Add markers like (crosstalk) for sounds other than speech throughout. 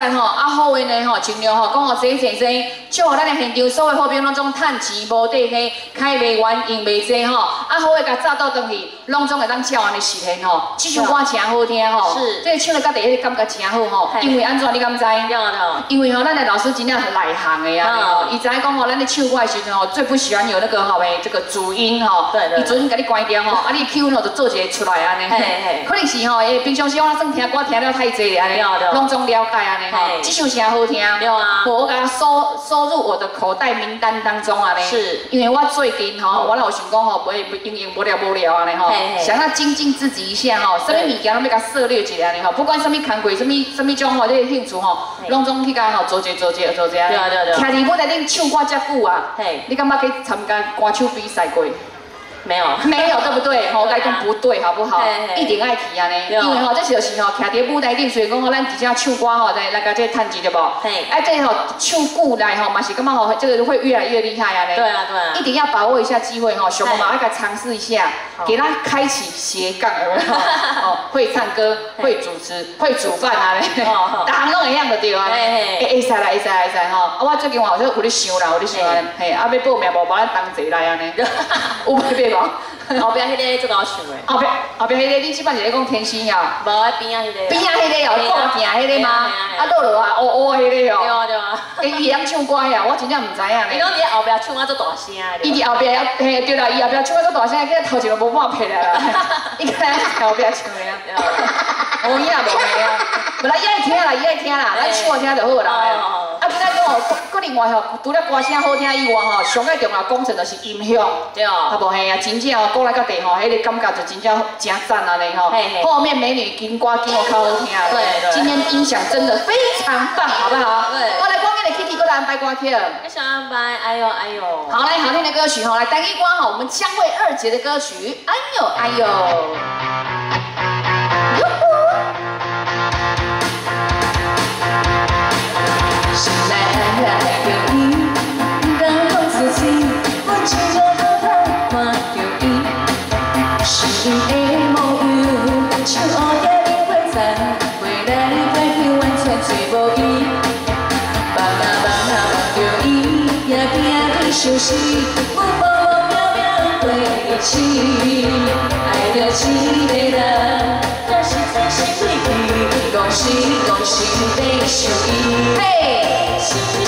吼，啊好运的吼，尽量吼，讲吼多多多，祝咱的现场所有好朋友拢种趁钱无底下，开袂完用袂济吼，啊好个甲早倒转去，拢总会当照安尼实现吼。这首歌真好听吼，是，这唱的甲第一感觉真好吼。因为安怎你敢知？因为吼，咱的老师真正是内行的啊，伊知影讲吼，咱咧唱歌的时阵吼，最不喜欢有那个吼诶，这个主音吼，对对，伊准甲你关掉吼，(laughs) 啊你 Q 吼就做一个出来安尼。可能是吼，诶平常时我算听歌听了太济安尼，拢总了解安尼吼。这首真。好听，有啊，我给它收收入我的口袋名单当中啊嘞，是，因为我最近吼，我老想讲吼，不会不应应不了不了啊嘞吼，想要精进自己一下吼，什么物件拢要甲涉猎一下尼吼，不管什么工贵，什么什么种吼，这个兴趣吼，拢总去甲吼做者做者做一下，对啊对啊对啊，听你本来恁唱歌遮久啊，嘿，你感觉去参加歌手比赛过？没有，没有，对不对？吼，来讲不对，好不好？一定爱提啊呢，因为吼，这就是吼，徛伫舞台顶，所以讲吼，咱直接唱歌吼，来来个这趁钱对不？嘿，哎，这吼唱久来吼，嘛是感觉吼，这个会越来越厉害啊呢。对啊，对啊。一定要把握一下机会吼，小马来个尝试一下，给他开启斜杠，有没有？(laughs) 哦，会唱歌，会主持，会煮饭啊嘞，大行拢一样的对啊。哎哎，会使啦，会使会使吼。啊，我最近我好像有咧想啦，有咧想啊，嘿，啊要报名无？把咱当坐来安尼，有买袂无？(laughs) (laughs) 后边迄个最搞想的。后边后个，你即摆是咧讲天星呀？无啊，边啊迄个。边啊迄个哦，挂件迄个吗？啊，落落啊，乌乌迄个哦。对啊对啊。伊 (laughs) 伊会唱歌呀，我真正唔知影咧。伊拢伫后壁唱啊做大声。伊伫后边嘿对啦，伊后壁唱啊做大声，叫头前都无半撇啦。(laughs) (laughs) 伊个在后壁唱的啊。无影无影啊，无啦，伊爱听啦，伊爱听啦，咱唱听就好啦。啊，今仔讲哦，搁另外吼，除了歌声好听以外吼，上个重要工程就是音响。对哦。啊无嘿啊，真正哦，过来到地吼，迄个感觉就真正真赞啊嘞吼。后面美女金歌金我较好听。对对。今天音响真的非常棒，好不好？对。我来光面的 Kitty 过来安排歌曲。我想安排，哎呦哎呦。好来，好听的歌曲哈，来单一光哈，我们将会二姐的歌曲，哎呦哎呦。爱着一个人，若是真心对伊，恭喜恭喜你属伊。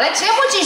Ale čemu ti